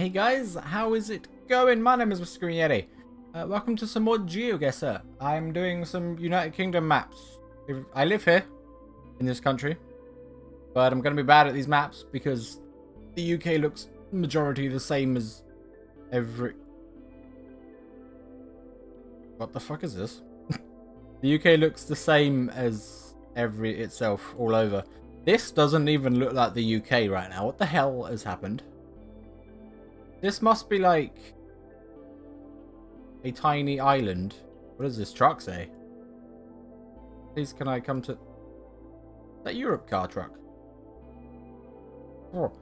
Hey guys, how is it going? My name is Mr. Green Yeti. Uh, welcome to some more GeoGuessr. I'm doing some United Kingdom maps. I live here, in this country, but I'm going to be bad at these maps because the UK looks majority the same as every... What the fuck is this? the UK looks the same as every itself all over. This doesn't even look like the UK right now. What the hell has happened? This must be like a tiny island. What does this truck say? Please can I come to... That Europcar truck. Oh.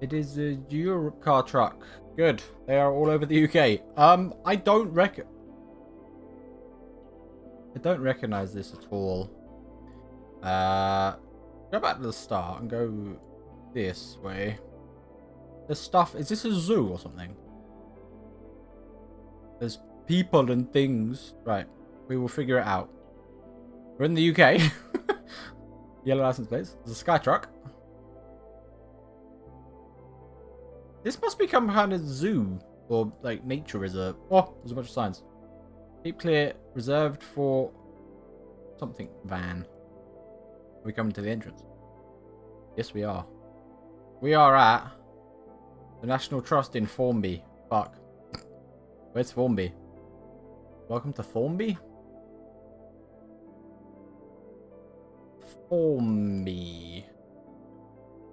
It is a Europcar truck. Good. They are all over the UK. Um, I don't reckon... I don't recognize this at all. Uh, go back to the start and go this way. The stuff... Is this a zoo or something? There's people and things. Right. We will figure it out. We're in the UK. Yellow license plates. There's a sky truck. This must become kind of zoo or like nature reserve. Oh, there's a bunch of signs. Keep clear, reserved for something van. Are we coming to the entrance? Yes, we are. We are at the National Trust in Formby. Fuck. Where's Formby? Welcome to Formby? Formby.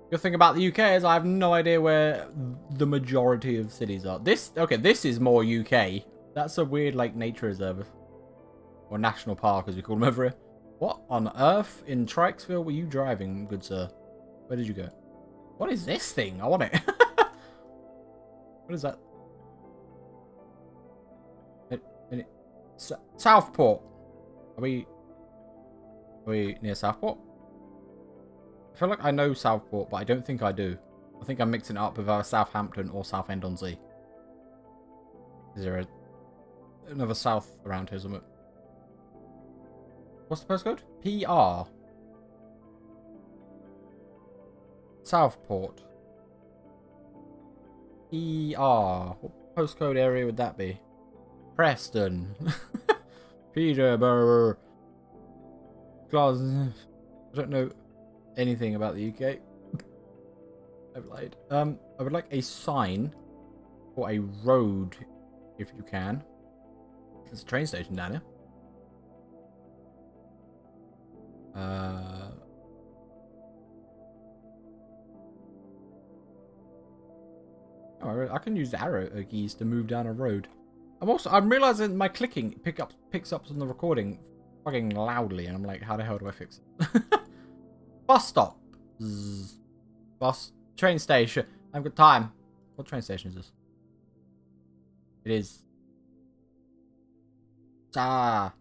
Good thing about the UK is I have no idea where the majority of cities are. This, okay, this is more UK. That's a weird, like, nature reserve. Or national park, as we call them over here. What on earth in Trikesville were you driving, good sir? Where did you go? What is this thing? I want it. what is that? It, it, Southport. Are we... Are we near Southport? I feel like I know Southport, but I don't think I do. I think I'm mixing it up with either Southampton or Southend-on-Sea. Is there a, another south around here somewhere? What's the postcode? PR. Southport. PR. What postcode area would that be? Preston. Peterborough. Glasgow. I don't know anything about the UK. I've lied. Um, I would like a sign for a road, if you can. There's a train station down here. Uh... Oh, I can use arrow keys to move down a road. I'm also I'm realizing my clicking pick up picks up on the recording fucking loudly, and I'm like, how the hell do I fix it? Bus stop. Zzz. Bus train station. I've got time. What train station is this? It is. Ah.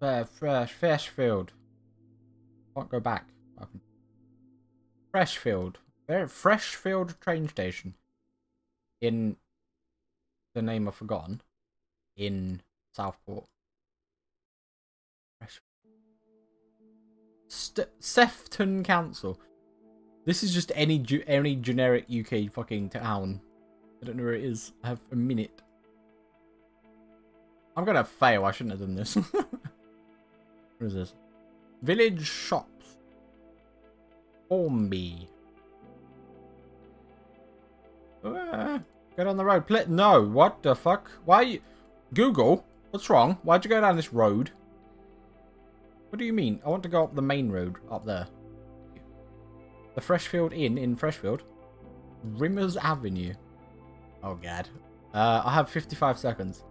Uh, fresh, Freshfield. Can't go back. Freshfield. Freshfield train station. In the name I've forgotten. In Southport. Fresh. St Sefton Council. This is just any any generic UK fucking town. I don't know where it is. I have a minute. I'm gonna fail. I shouldn't have done this. What is this? Village shops. Formby. Get on the road. Pl no, what the fuck? Why. Google, what's wrong? Why'd you go down this road? What do you mean? I want to go up the main road up there. The Freshfield Inn in Freshfield. Rimmers Avenue. Oh, God. Uh, I have 55 seconds.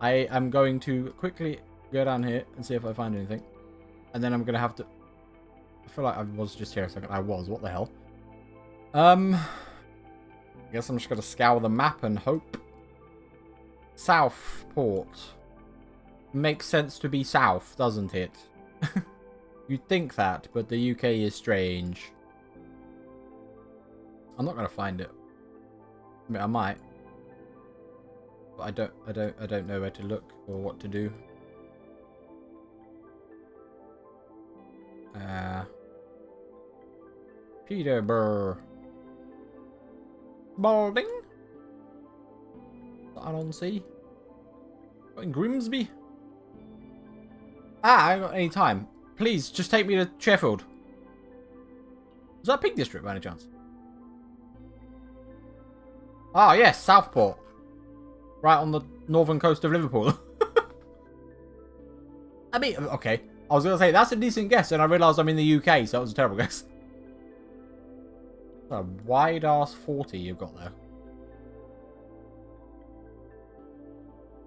I am going to quickly go down here and see if I find anything. And then I'm going to have to... I feel like I was just here a second. I was. What the hell? Um... Guess I'm just going to scour the map and hope. Southport. Makes sense to be south, doesn't it? You'd think that, but the UK is strange. I'm not going to find it. I mean, I might. But I don't, I don't, I don't know where to look or what to do. Uh, Peterborough. Balding. on sea. in Grimsby. Ah, I haven't got any time. Please, just take me to Sheffield. Is that Peak District by any chance? Ah, yes, Southport. Right on the northern coast of Liverpool. I mean, okay. I was going to say, that's a decent guess, and I realised I'm in the UK, so that was a terrible guess. A wide-ass 40 you've got there.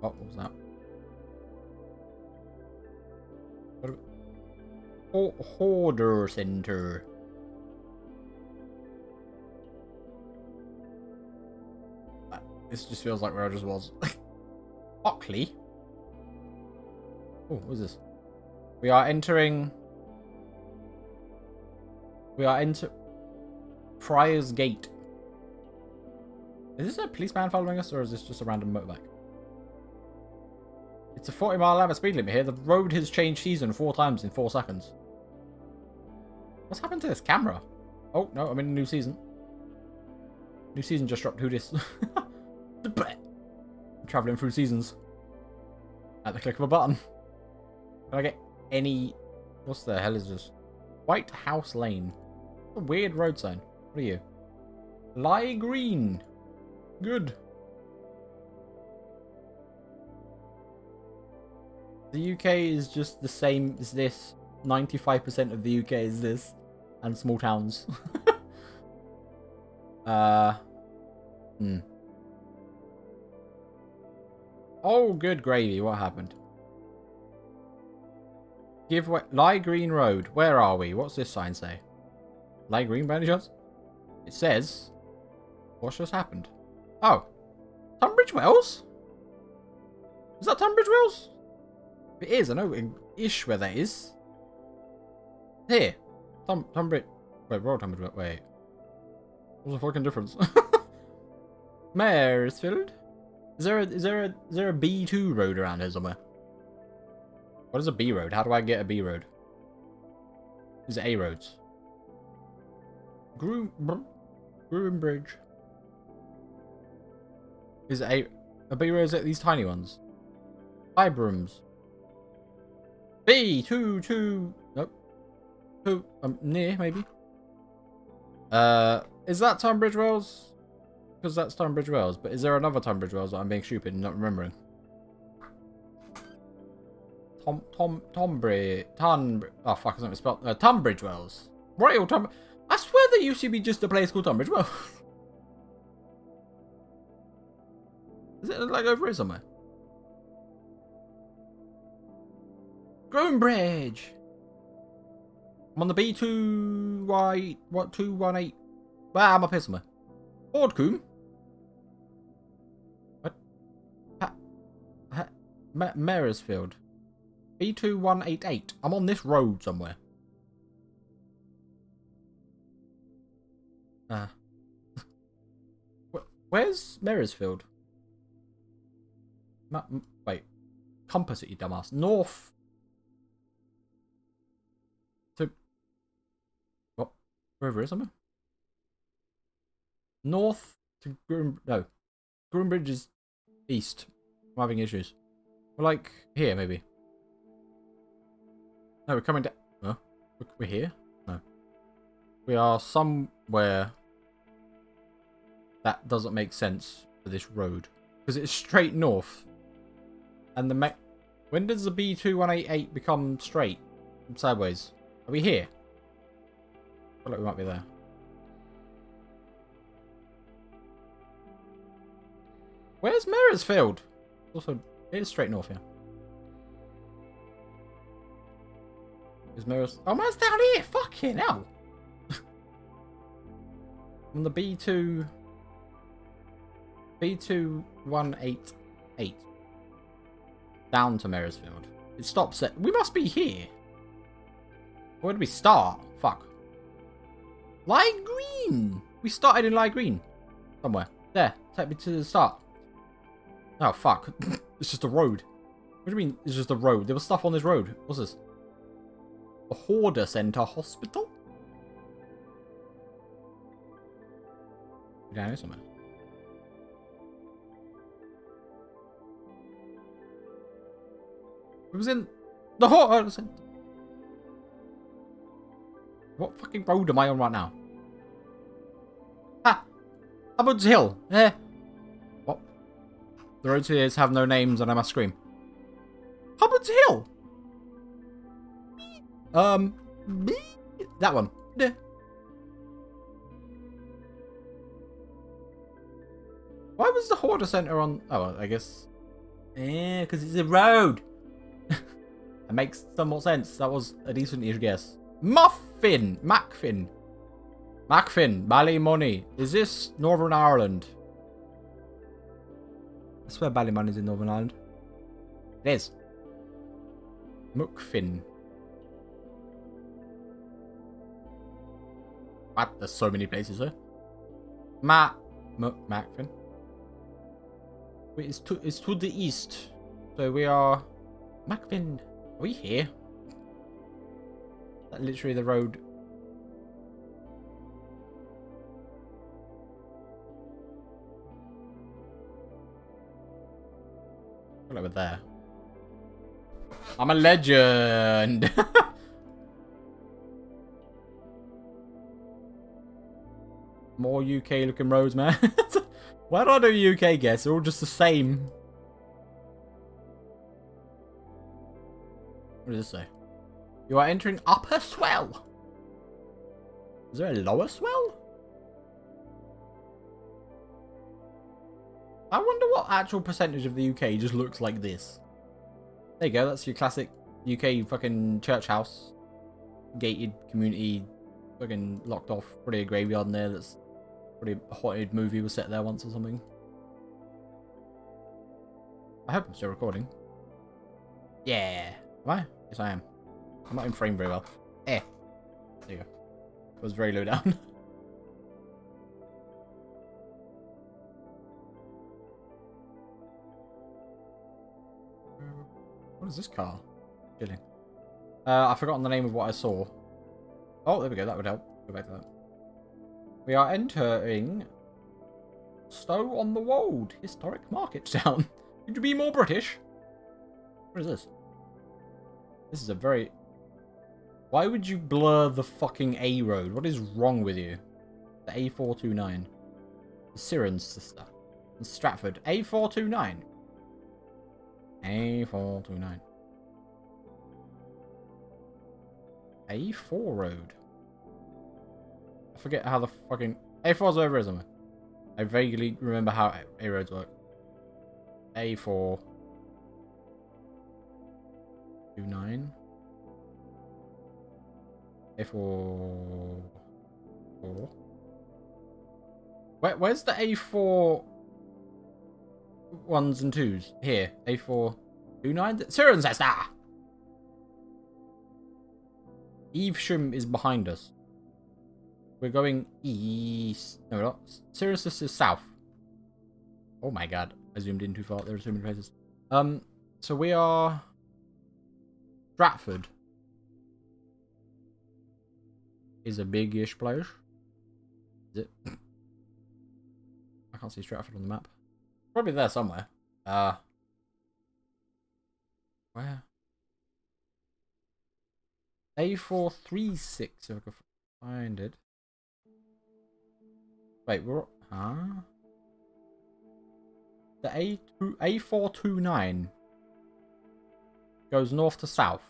Oh, what was that? oh Horder Center. Uh, this just feels like where I just was. Ockley? Oh, what is this? We are entering... We are enter... Friar's Gate. Is this a policeman following us, or is this just a random motorbike? It's a 40 mile an hour speed limit here. The road has changed season four times in four seconds. What's happened to this camera? Oh, no, I'm in a new season. New season just dropped. Who this? I'm traveling through seasons. At the click of a button. Can I get any... What's the hell is this? White House Lane. a weird road sign. What are you? Lye green. Good. The UK is just the same as this. 95% of the UK is this and small towns. uh, hmm. Oh, good gravy. What happened? Give way. Lye Green Road. Where are we? What's this sign say? Lye Green, by any? It says. What's just happened? Oh. Tunbridge Wells? Is that Tunbridge Wells? It is. I know ish where that is. Here. Tunbridge. Wait, Royal Tunbridge. Wait. What's the fucking difference? Maresfield? Is there a is there a is there a B two road around here somewhere? What is a B road? How do I get a B road? Is it A roads? Groom Groombridge. Is it A a B road? Is it these tiny ones? Ibrams. B two two who? Um, near, maybe? Uh, is that Tunbridge Wells? Because that's Tunbridge Wells. But is there another Tunbridge Wells that I'm being stupid and not remembering? Tom, Tom, Tombridge, Tunbridge, oh fuck, I don't spell, uh, Tunbridge Wells. Royal Tum, I swear there used to be just a place called Tunbridge Wells. Is it like over here somewhere? Groombridge! I'm on the B2Y, what, 218. Well, I'm up here somewhere. Ordcombe? What? Ha, ha, Maresfield. B2188. I'm on this road somewhere. Uh. Where's Maresfield? Ma wait. Compass it, you dumbass. North Wherever is somewhere? North to Groom... No. Groombridge is east. I'm having issues. We're like here, maybe. No, we're coming down. Huh? We're here? No. We are somewhere that doesn't make sense for this road. Because it's straight north. And the me When does the B2188 become straight? Sideways? Are we here? i feel like we might be there. Where's Maresfield? Also, it is straight north here. Is Maris? Oh, man's down here. Fucking hell. On the B2, B2 188 down to Maresfield. It stops at. We must be here. Where did we start? Fuck. Light Green! We started in light Green. Somewhere. There. Take me to the start. Oh, fuck. it's just a road. What do you mean it's just a road? There was stuff on this road. What's this? The Horder Center Hospital? Down here somewhere. It was in the Center. What fucking road am I on right now? Ah! Hubbard's Hill. Eh. What? The roads here have no names and I must scream. Hubbard's Hill! Um, that one. Yeah. Why was the Horder Center on... Oh, I guess... Yeah, because it's a road. It makes somewhat sense. That was a decent-ish guess. Muffin! Macfin. Macfin. Ballymoney. Is this Northern Ireland? I swear Ballymoney is in Northern Ireland. It is. Muckfin. What? There's so many places here. Ma... M Macfin. Wait, it's to, it's to the east. So we are... Macfin. Are we here? That literally the road. over there. I'm a legend. More UK looking roads, man. Why I do UK guess? They're all just the same. What does it say? You are entering upper swell. Is there a lower swell? I wonder what actual percentage of the UK just looks like this. There you go, that's your classic UK fucking church house. Gated community, fucking locked off. Probably a graveyard in there that's probably a haunted movie was set there once or something. I hope I'm still recording. Yeah. I? Yes, I am. I'm not in frame very well. Eh. There you go. It was very low down. what is this car? Chilling. Uh, I've forgotten the name of what I saw. Oh, there we go. That would help. Go back to that. We are entering Stow on the Wold, historic market town. Could you be more British? What is this? This is a very why would you blur the fucking A road? What is wrong with you? The A429. The Ciren's sister. And Stratford. A429. A429. A4 road. I forget how the fucking... A4's over, isn't it? I vaguely remember how A roads work. A4... 29. A4... Four. Where, where's the A4 ones and twos? Here. A4 two nine. Cirencester! Evesham is behind us. We're going east. No, we're not. Cirencester is south. Oh my god. I zoomed in too far. There are so many places. Um, so we are... Stratford is a big-ish place. Is it? I can't see Stratford on the map. Probably there somewhere. Uh, where? A436, if I can find it. Wait, we're... Huh? The A2, A429 goes north to south.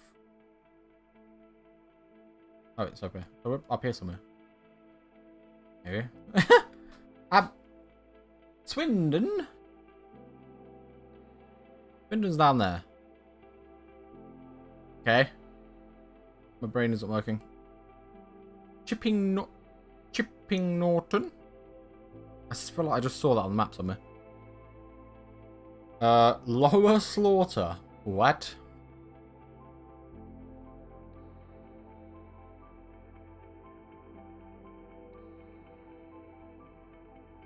Oh, it's up here. Up here somewhere. Maybe. um, Swindon? Swindon's down there. Okay. My brain isn't working. Chipping... No Chipping Norton? I feel like I just saw that on the map somewhere. Uh, Lower Slaughter. What?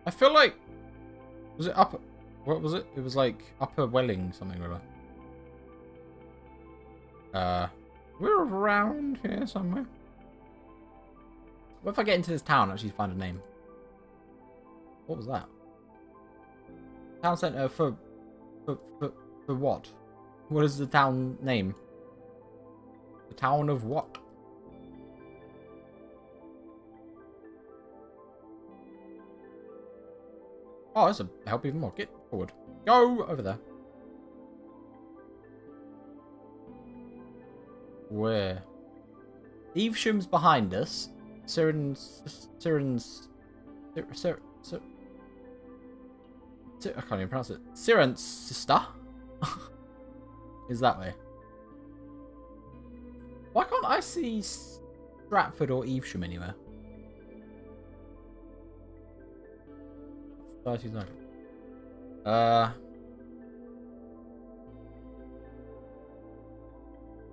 I feel like... Was it up... What was it? It was like Upper Welling something or other. Uh, we're around here somewhere. What if I get into this town actually find a name? What was that? Town centre for, for, for, for what? What is the town name? The town of what? Oh, that's a help even more. Get forward. Go over there. Where? Evesham's behind us. Siren's... Siren's... Sir... Sir... I can't even pronounce it. Siren's sister is that way. Why can't I see Stratford or Evesham anywhere? 39. Uh.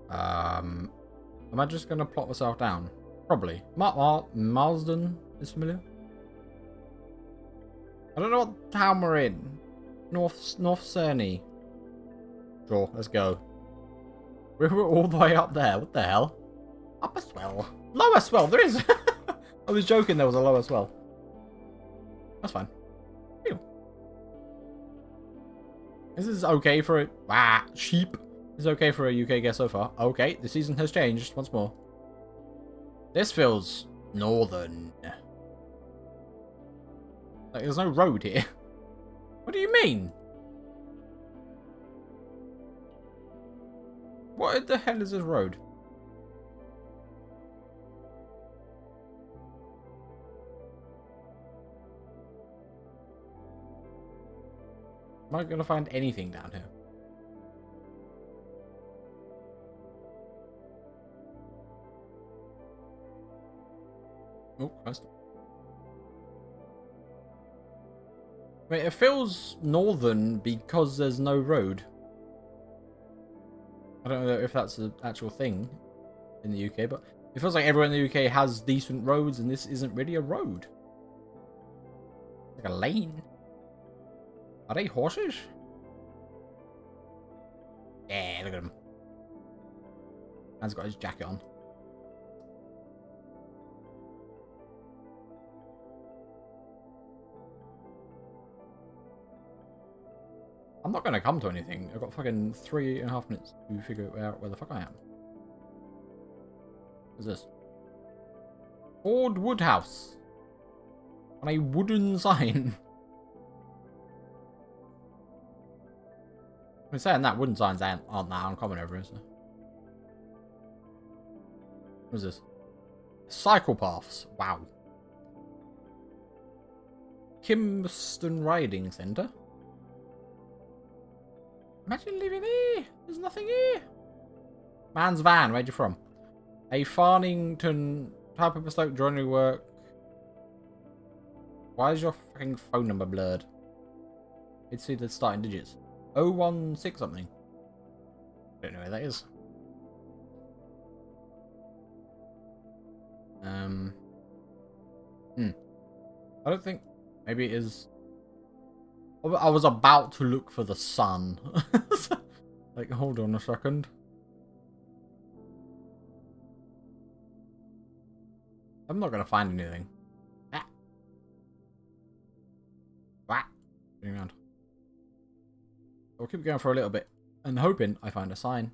Um. Am I just gonna plot myself down? Probably. Mar Mar Marsden is familiar. I don't know what town we're in. North North Cerney. Sure, let's go. We were all the way up there. What the hell? Upper swell. Lower swell. There is. I was joking. There was a lower swell. That's fine. This is okay for a... Ah, sheep. This is okay for a UK guest so far. Okay, the season has changed once more. This feels northern. Like, there's no road here. What do you mean? What the hell is this road? Am I going to find anything down here? Oh, Christ. Wait, it feels northern because there's no road. I don't know if that's an actual thing in the UK, but it feels like everyone in the UK has decent roads and this isn't really a road. It's like a lane. Are they horses? Yeah, look at him. Man's got his jacket on. I'm not going to come to anything. I've got fucking three and a half minutes to figure out where the fuck I am. What's this? Ford Woodhouse. On a wooden sign. I'm saying that wooden signs aren't, aren't that uncommon over here, so. What is this? Cycle paths. Wow. Kimston Riding Centre. Imagine living here. There's nothing here. Man's van. Where'd you from? A Farnington type of Stoke joinery work. Why is your fucking phone number blurred? It's see the starting digits. 016 something. I don't know where that is. Um. Hmm. I don't think. Maybe it is. I was about to look for the sun. like, hold on a second. I'm not gonna find anything. Ah. Ah. Getting around. I'll keep going for a little bit and hoping I find a sign.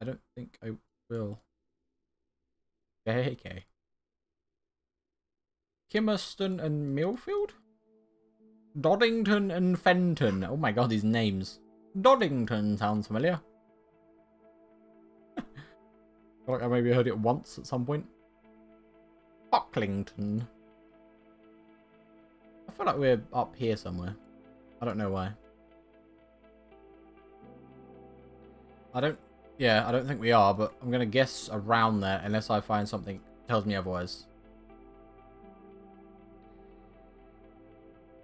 I don't think I will. JK. Kimmerston and Millfield? Doddington and Fenton. Oh my god, these names. Doddington sounds familiar. I feel like I maybe heard it once at some point. Pocklington. I feel like we're up here somewhere. I don't know why. I don't... Yeah, I don't think we are, but I'm going to guess around there unless I find something tells me otherwise.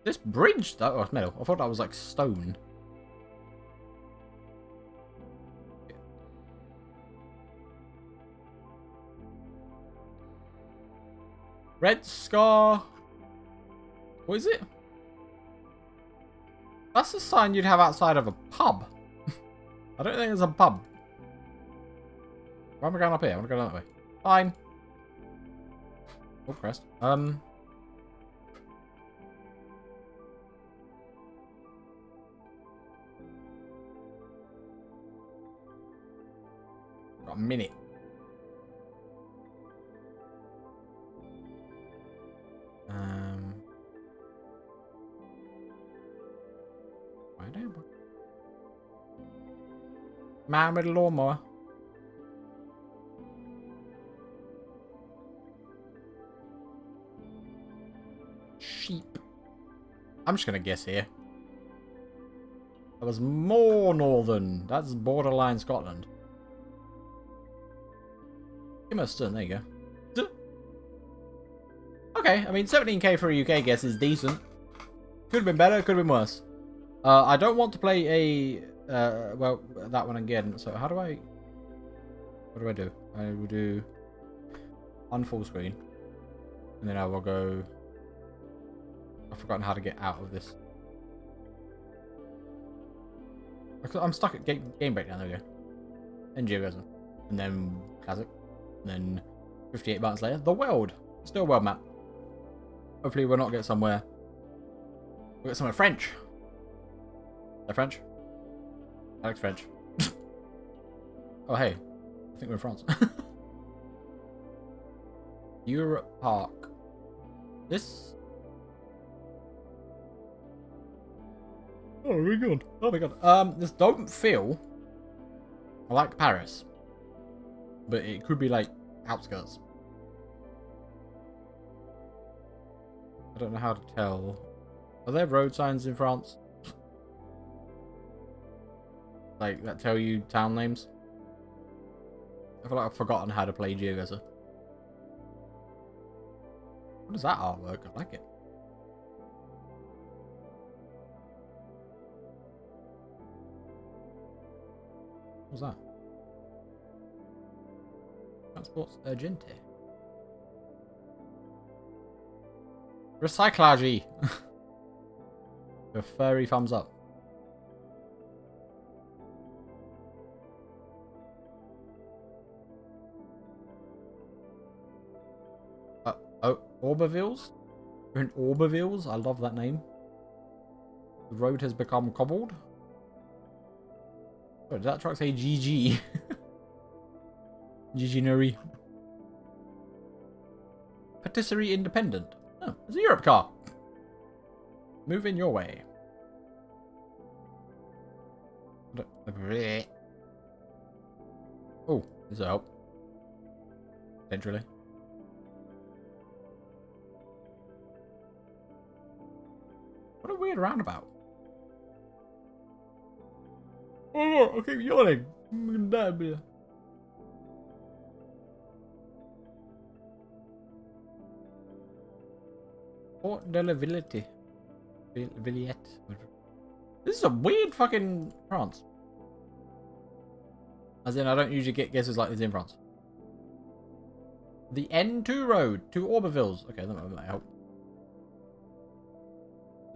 This bridge, that oh, metal. I thought that was like stone. Red Scar. What is it? That's a sign you'd have outside of a pub. I don't think it's a pub. Why am I going up here? I'm going that way. Fine. Oh, Christ. Um. Got a minute. Um. Right there. boy. Man with a lawnmower. Sheep. I'm just gonna guess here. That was more northern. That's borderline Scotland. Kimerstone, there you go. Okay, I mean, 17k for a UK guess is decent. Could have been better, could have been worse. Uh, I don't want to play a... Uh, well, that one again. So how do I... What do I do? I will do... On full screen. And then I will go... I've forgotten how to get out of this. I'm stuck at game, game breakdown. There we go. And geogasm. And then classic. And then 58 buttons later, the world. Still world map. Hopefully we'll not get somewhere. We'll get somewhere French. They're French? Alex French. oh hey. I think we're in France. Europe Park. This Oh my god. Oh my god. Um, this don't feel like Paris. But it could be like outskirts. I don't know how to tell. Are there road signs in France? like that tell you town names? I feel like I've forgotten how to play GeoGuessr. What is that artwork? I like it. What's that? Transports Urgente. Recyclage. A furry thumbs up. Uh, oh, Aubervilles? We're in Aubervilles? I love that name. The road has become cobbled. Oh, did that truck say GG? GG Nuri. Patisserie Independent. Oh, it's a Europcar. Move in your way. Oh, does that help? Potentially. What a weird roundabout. Oh, I keep yawning. La Villette. This is a weird fucking France. As in, I don't usually get guesses like this in France. The N2 road to Aubervilles. Okay, that might help.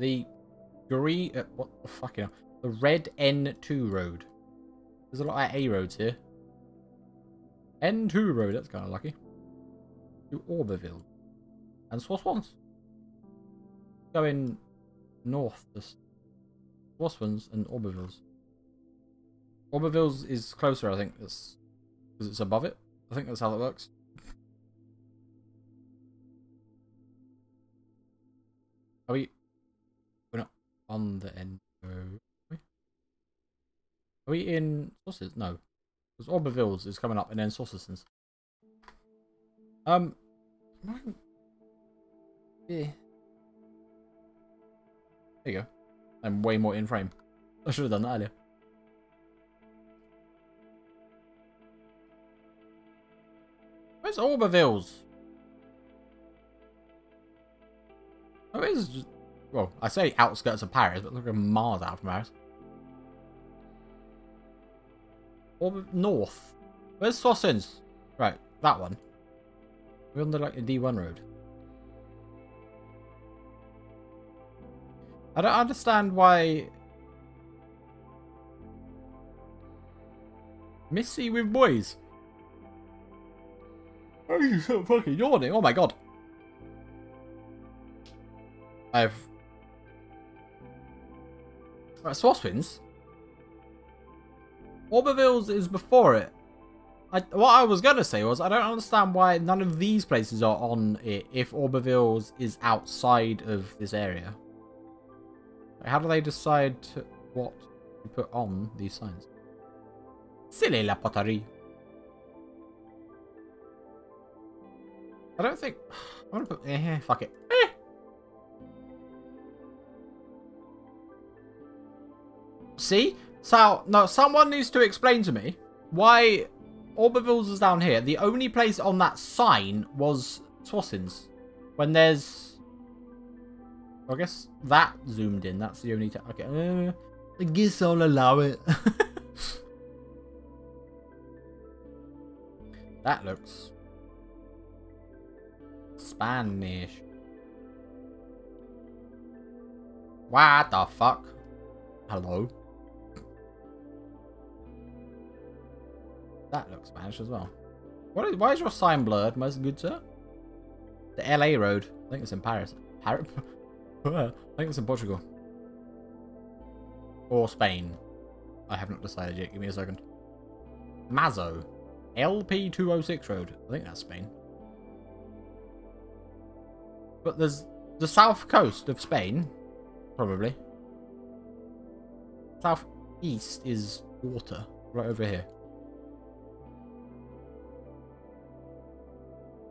The green... Uh, what the fuck, you know? The red N2 road. There's a lot of A roads here. N2 road, that's kind of lucky. To Auberville. And Soissons. Going north to Soissons and Aubervilles. Aubervilles is closer, I think, because it's above it. I think that's how it works. Are we... We're not on the end. road. Are we in sauces? No. Because Aubervilles is coming up and then Saucisons. Um. Yeah. There you go. I'm way more in frame. I should have done that earlier. Where's Aubervilles? Oh, it is. Well, I say outskirts of Paris, but look at miles out from Paris. Or north. Where's Soissons? Right, that one. We're on the like the D1 road. I don't understand why Missy with boys. Are you so fucking yawning? Oh my god. I've Right, Soissons? Aubervilles is before it. I, what I was going to say was I don't understand why none of these places are on it if Aubervilles is outside of this area. How do they decide to, what to put on these signs? Silly la poterie. I don't think... I want to put... Eh, fuck it. Eh. See? So, no, someone needs to explain to me why Aubervilles is down here. The only place on that sign was Soissons. When there's... I guess that zoomed in. That's the only... time. Okay. Uh, I guess I'll allow it. that looks... Spanish. What the fuck? Hello? That looks Spanish as well. What is, why is your sign blurred, most good sir? The LA road. I think it's in Paris. Paris? I think it's in Portugal. Or Spain. I have not decided yet. Give me a second. Mazo. LP206 road. I think that's Spain. But there's the south coast of Spain. Probably. South east is water. Right over here.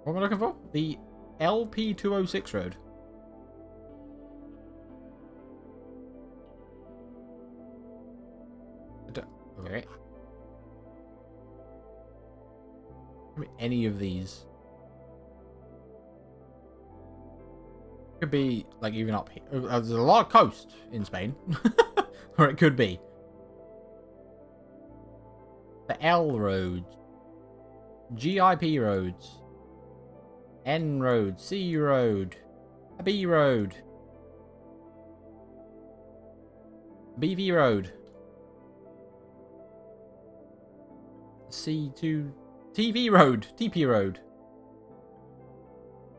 What am I looking for? The LP206 road. Okay. Any of these. Could be, like, even up here. Uh, there's a lot of coast in Spain. or it could be. The L roads. GIP roads. N road, C road, B road, BV road, C2, TV road, TP road.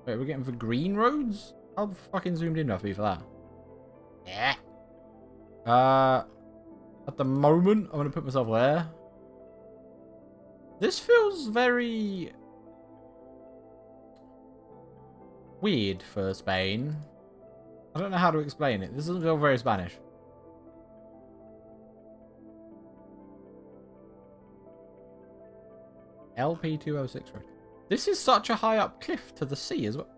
Wait, we're getting for green roads? How fucking zoomed in have to be for that? Yeah. Uh, at the moment, I'm going to put myself there. This feels very weird for Spain. I don't know how to explain it. This doesn't feel very Spanish. LP206 road. This is such a high up cliff to the sea as well.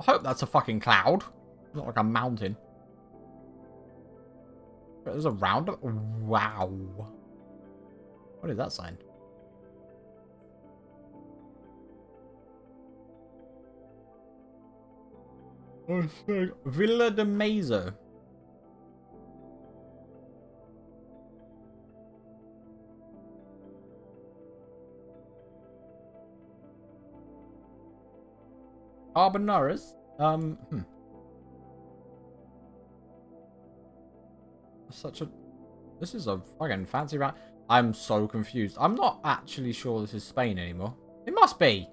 I hope that's a fucking cloud. Not like a mountain. There's a roundabout. Wow. What is that sign? Oh, Villa de Mazo. Arbonaras? Um, hmm. Such a... This is a fucking fancy round. I'm so confused. I'm not actually sure this is Spain anymore. It must be.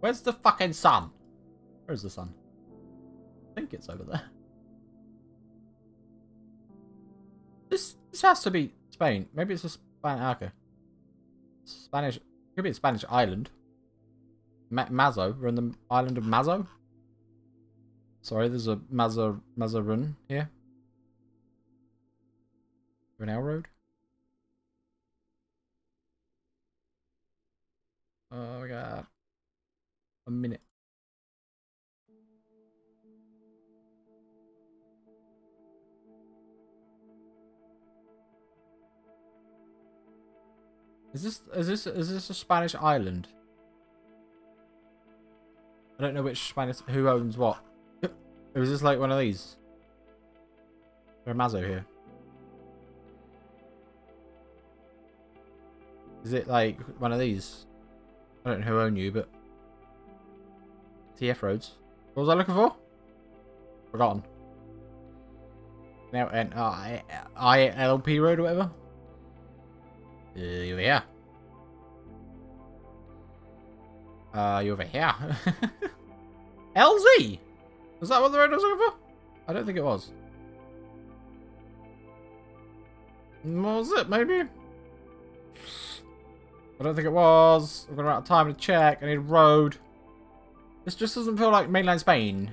Where's the fucking sun? Where's the sun? I think it's over there. This this has to be Spain. Maybe it's a Spanish. Okay. Spanish. Could be a Spanish island. Ma Mazo. We're in the island of Mazo. Sorry, there's a Mazo Mazarun here. An Road. Oh uh, we got a minute. Is this is this is this a Spanish island? I don't know which Spanish who owns what. Is this like one of these? Ramazo here. Is it like one of these? I don't know who own you, but TF roads. What was I looking for? Forgotten. Now, and uh, ILP road or whatever. Uh, you over here. Uh, you over here. LZ! Was that what the road was looking for? I don't think it was. Was it, maybe? I don't think it was. I've got out of time to check. I need a road. This just doesn't feel like mainland Spain.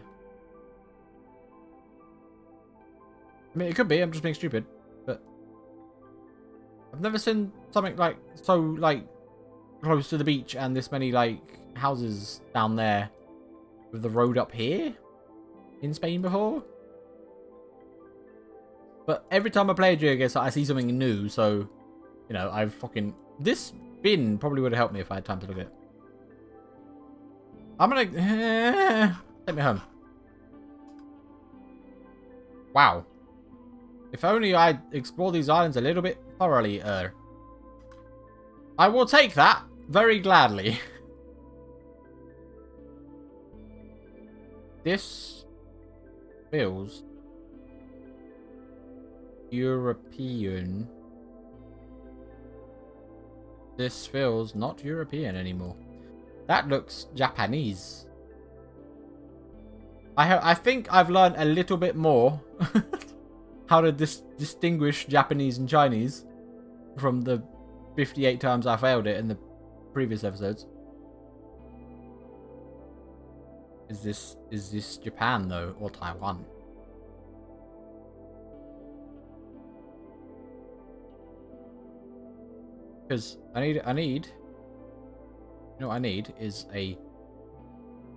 I mean, it could be. I'm just being stupid. I've never seen something like so like close to the beach and this many like houses down there with the road up here in Spain before. But every time I play a GeoGuessr, I see something new, so, you know, I've fucking... This bin probably would have helped me if I had time to look at it. I'm gonna... take me home. Wow. If only I'd explore these islands a little bit thoroughly, er. I will take that very gladly. this feels European. This feels not European anymore. That looks Japanese. I I think I've learned a little bit more how to dis distinguish Japanese and Chinese from the 58 times I failed it in the previous episodes. Is this is this Japan though or Taiwan? Because I need, I need, you know what I need is a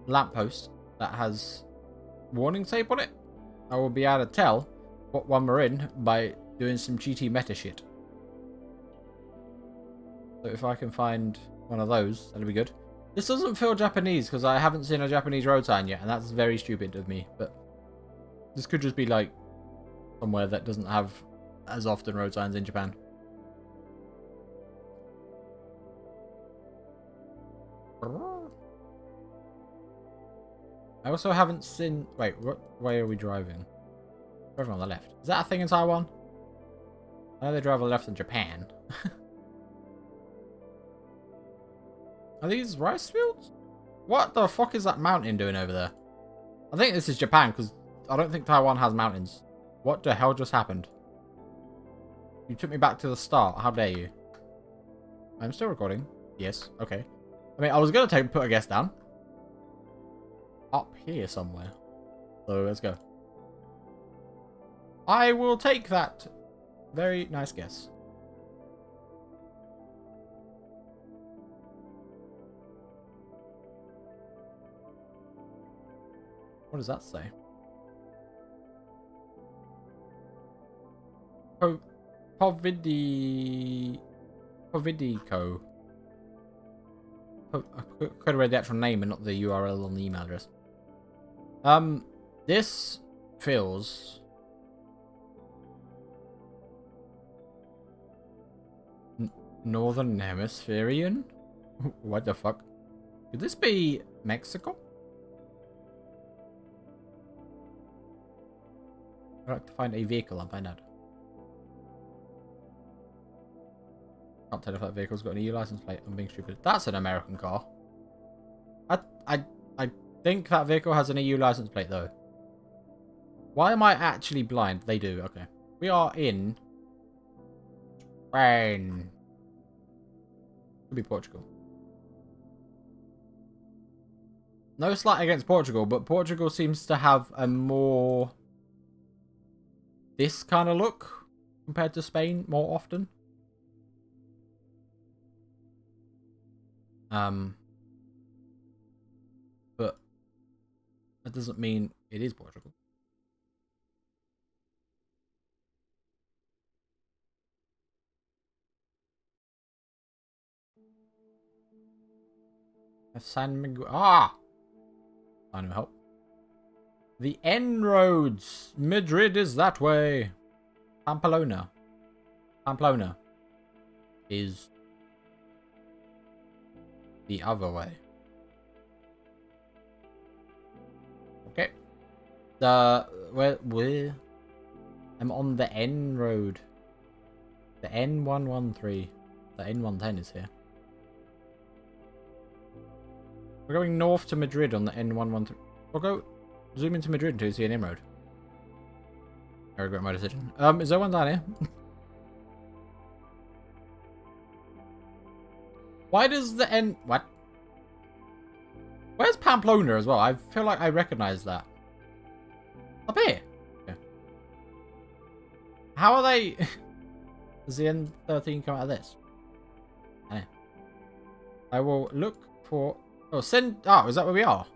lamppost that has warning tape on it. I will be able to tell what one we're in by doing some GT meta shit. So if I can find one of those, that'll be good. This doesn't feel Japanese because I haven't seen a Japanese road sign yet, and that's very stupid of me. But this could just be like somewhere that doesn't have as often road signs in Japan. I also haven't seen... Wait, what way are we driving? Driving on the left. Is that a thing in Taiwan? I know they drive on the left in Japan. are these rice fields? What the fuck is that mountain doing over there? I think this is Japan, because I don't think Taiwan has mountains. What the hell just happened? You took me back to the start. How dare you? I'm still recording. Yes, okay. I mean, I was going to take put a guess down. Up here somewhere. So let's go. I will take that. Very nice guess. What does that say? Po Povidi... Povidico. I could have read the actual name and not the URL on the email address. Um, this feels... Northern Hemispherian? what the fuck? Could this be Mexico? I'd like to find a vehicle and find out. Can't tell if that vehicle's got an EU license plate. I'm being stupid. That's an American car. I, I, I think that vehicle has an EU license plate though. Why am I actually blind? They do. Okay. We are in Spain. Could be Portugal. No slight against Portugal, but Portugal seems to have a more this kind of look compared to Spain more often. Um, but that doesn't mean it is Portugal. San Miguel. Ah! I help. The N roads. Madrid is that way. Pamplona. Pamplona is the other way. Okay. The where where I'm on the N road. The N113. The N110 is here. We're going north to Madrid on the N113. We'll go Zoom into Madrid to see an emerald. I regret my decision. Um, is there one down here? Why does the end... What? Where's Pamplona as well? I feel like I recognize that. Up here? How are they... Does the N13 come out of this? I, I will look for... Oh, send... Oh, is that where we are?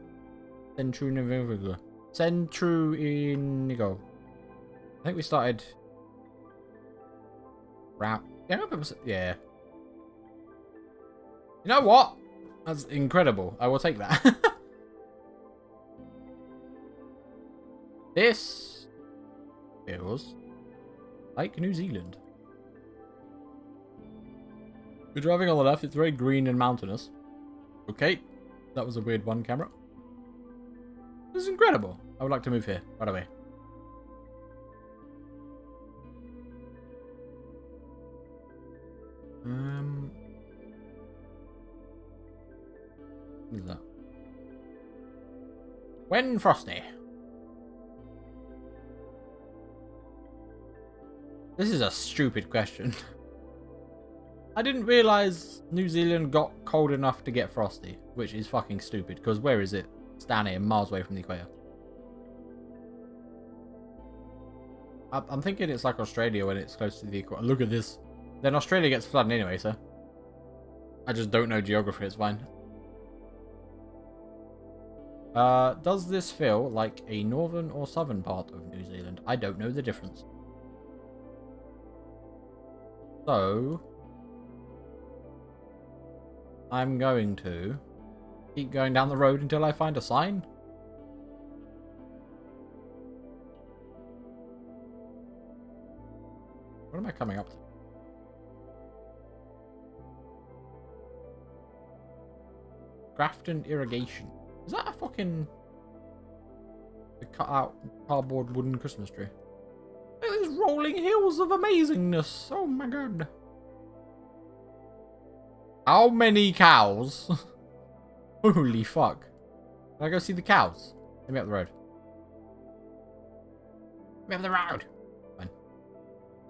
Send true Nivigo. Cintruénigo. I think we started... Route... Yeah, yeah. You know what? That's incredible. I will take that. this feels like New Zealand. We're driving on the left, it's very green and mountainous. Okay, that was a weird one camera. This is incredible. I would like to move here, right away. Um, what is that? When frosty? This is a stupid question. I didn't realise New Zealand got cold enough to get frosty, which is fucking stupid, because where is it? It's down here, miles away from the equator. I'm thinking it's like Australia when it's close to the equator. Look at this. Then Australia gets flooding anyway, so. I just don't know geography, it's fine. Uh, does this feel like a northern or southern part of New Zealand? I don't know the difference. So, I'm going to keep going down the road until I find a sign. Am I coming up to? Grafton Irrigation. Is that a fucking... The cut out cardboard wooden Christmas tree? These rolling hills of amazingness. Oh my god. How many cows? Holy fuck. Can I go see the cows? Let me up the road. Let me up the road. Fine.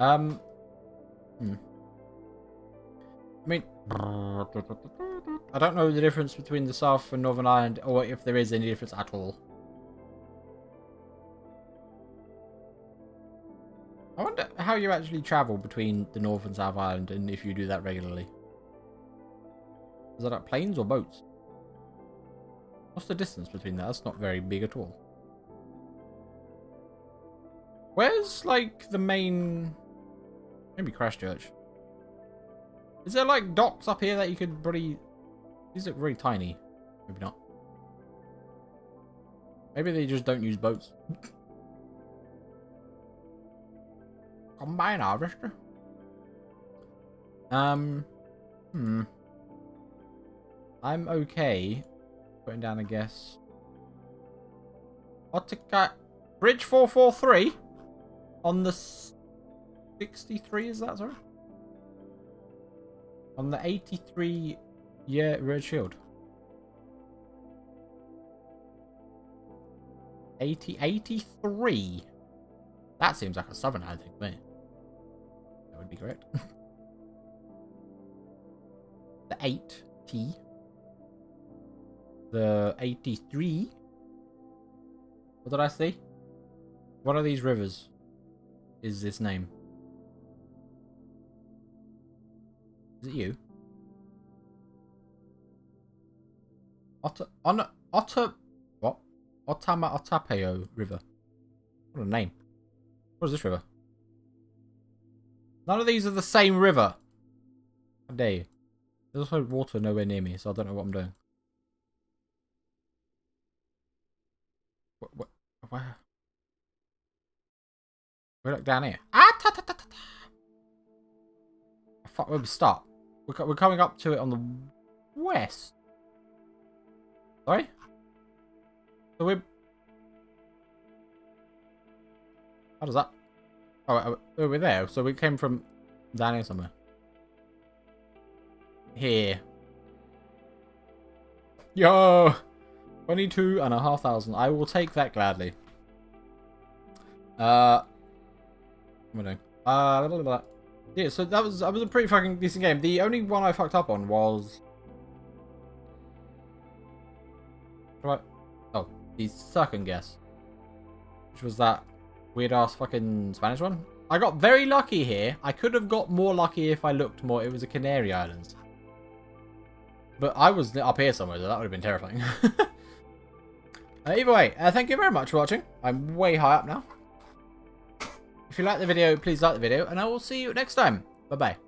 Um. Hmm. I mean, I don't know the difference between the South and Northern Ireland, or if there is any difference at all. I wonder how you actually travel between the North and South Island, and if you do that regularly. Is that at planes or boats? What's the distance between that? That's not very big at all. Where's, like, the main... Maybe Christchurch. Is there, like, docks up here that you could probably... These look really tiny. Maybe not. Maybe they just don't use boats. Combine harvester. Um... Hmm. I'm okay putting down a guess. Otiake Bridge 443 on the 63, is that sorry? On the 83 year Red Shield. 80, 83. That seems like a southern I think, me. That would be correct. the 8T the 83. What did I see? What are these rivers? Is this name? Is it you? Otter, on, Otter, what? Otama Otapeo River. What a name. What is this river? None of these are the same river. How dare you? There's also water nowhere near me, so I don't know what I'm doing. What? What? Where? We look down here. Ah! Ta, ta, ta. Where we start? We're, we're coming up to it on the west. Sorry? So we're... How does that... Oh, oh, we're there. So we came from down here somewhere. Here. Yo! 22 and a half thousand. I will take that gladly. Uh, what am I doing? Uh, blah, blah, blah. Yeah, so that was that was a pretty fucking decent game. The only one I fucked up on was right. Oh, the second guess, which was that weird ass fucking Spanish one. I got very lucky here. I could have got more lucky if I looked more. It was the Canary Islands, but I was up here somewhere, so that would have been terrifying. uh, either way, uh, thank you very much for watching. I'm way high up now. If you like the video, please like the video, and I will see you next time. Bye-bye.